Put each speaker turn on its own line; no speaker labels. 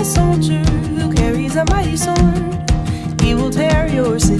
a soldier who carries a mighty sword. He will tear your city.